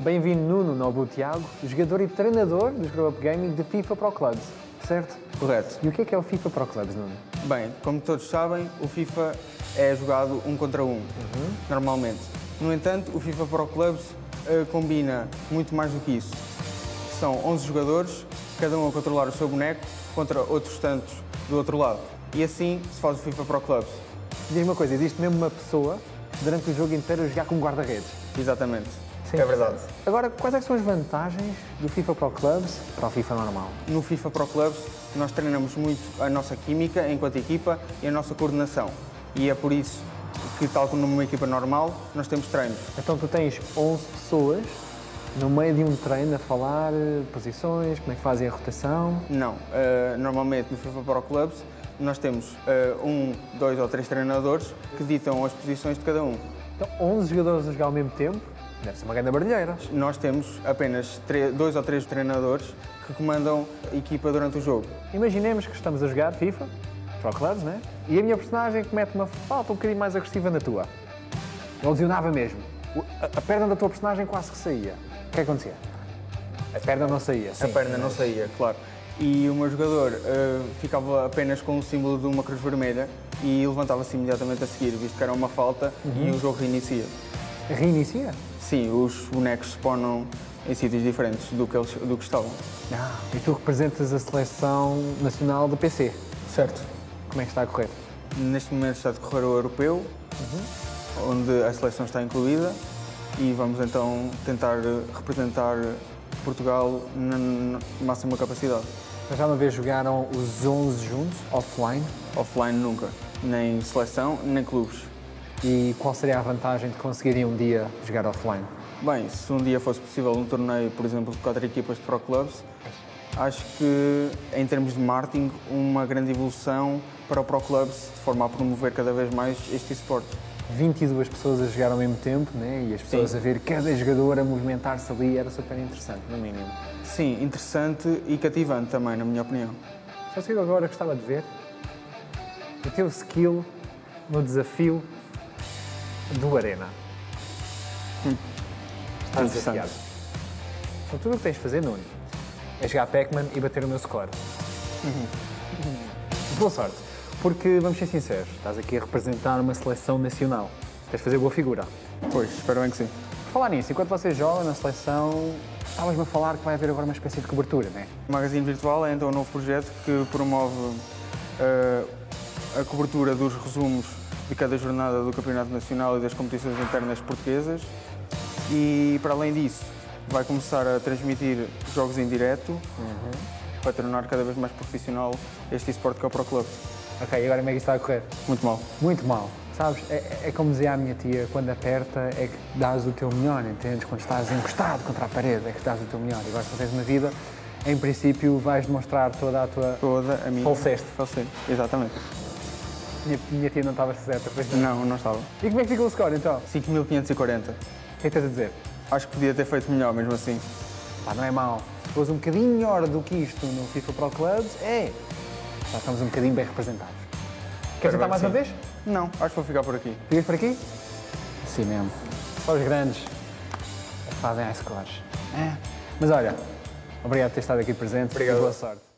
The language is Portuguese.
Bem-vindo, Nuno Nobu Tiago, jogador e treinador dos Grow Up Gaming de FIFA Pro Clubs, certo? Correto. E o que é que é o FIFA Pro Clubs, Nuno? Bem, como todos sabem, o FIFA é jogado um contra um, normalmente. No entanto, o FIFA Pro Clubs eh, combina muito mais do que isso. São 11 jogadores, cada um a controlar o seu boneco contra outros tantos do outro lado. E assim se faz o FIFA Pro Clubs. Diz uma coisa, existe mesmo uma pessoa durante o jogo inteiro a jogar como guarda-redes? Exatamente. Sim. É verdade. Agora, quais é que são as vantagens do FIFA Pro Clubs para o FIFA normal? No FIFA Pro Clubs, nós treinamos muito a nossa química enquanto equipa e a nossa coordenação. E é por isso que, tal como numa equipa normal, nós temos treinos. Então tu tens 11 pessoas no meio de um treino a falar eh, posições, como é que fazem a rotação. Não, eh, normalmente no FIFA Pro Clubs nós temos eh, um, dois ou três treinadores que ditam as posições de cada um. Então 11 jogadores a jogar ao mesmo tempo, deve ser uma grande barulheira. Nós temos apenas dois ou três treinadores que comandam a equipa durante o jogo. Imaginemos que estamos a jogar FIFA, Clubs, né? E a minha personagem comete uma falta um bocadinho mais agressiva na tua. Ele lesionava mesmo. A, a perna da tua personagem quase que saía. O que é que acontecia? A perna não saía. A sim. perna não saía, claro. E o meu jogador eh, ficava apenas com o símbolo de uma cruz vermelha e levantava-se imediatamente a seguir, visto que era uma falta e o jogo reinicia. Reinicia? Sim, os bonecos spawnam em sítios diferentes do que, eles, do que estavam. Ah, e tu representas a seleção nacional do PC. Certo. Como é que está a correr? Neste momento está a decorrer o europeu, onde a seleção está incluída, e vamos então tentar representar Portugal na na máxima capacidade. Mas já uma vez jogaram os 11 juntos, offline? Offline nunca, nem seleção, nem clubes. E qual seria a vantagem de conseguirem um dia jogar offline? Bem, se um dia fosse possível um torneio, por exemplo, de quatro equipas de Pro Clubs, acho que, em termos de marketing, uma grande evolução para o Pro Clubs, de forma a promover cada vez mais este esporte. 22 pessoas a jogar ao mesmo tempo, né? E as pessoas Sim. a ver cada jogador a movimentar-se ali, era super interessante, no mínimo. Sim, interessante e cativante também, na minha opinião. Só sei que agora gostava de ver o teu skill no desafio do Arena. Estás Interessante. desafiado. Então tudo o que tens de fazer, Nuno, é jogar Pac-Man e bater o meu score. Boa sorte. Porque, vamos ser sinceros, estás aqui a representar uma seleção nacional. Tens de fazer boa figura. Pois, espero bem que sim. Por falar nisso, enquanto vocês jogam na seleção, estavas-me a falar que vai haver agora uma espécie de cobertura, não é? O Magazine Virtual é então um novo projeto que promove eh, a cobertura dos resumos de cada jornada do Campeonato Nacional e das competições internas portuguesas e, para além disso, vai começar a transmitir jogos em direto para tornar cada vez mais profissional este esporte que é o Pro Club. Ok, e agora como é que está a correr? Muito mal. Muito mal. Sabes, é, é como dizia a minha tia, quando aperta é que dás o teu melhor, entendes? Quando estás encostado contra a parede é que dás o teu melhor. E agora se tens uma vida, em princípio vais demonstrar toda a tua... Toda a minha... Falseste. Falsei, exatamente. Minha, minha tia não estava certa, pois não. Não, não estava. E como é que fica o score então? 5.540. O que é que tens a dizer? Acho que podia ter feito melhor mesmo assim. Pá, não é mau. Se um bocadinho melhor do que isto no FIFA Pro Clubs, é... Já estamos um bocadinho bem representados. Queres tentar mais que uma sim. vez? Não, acho que vou ficar por aqui. Ficas por aqui? Sim mesmo. Só os grandes fazem high scores. É. Mas olha, obrigado por ter estado aqui presente Obrigado. e boa sorte.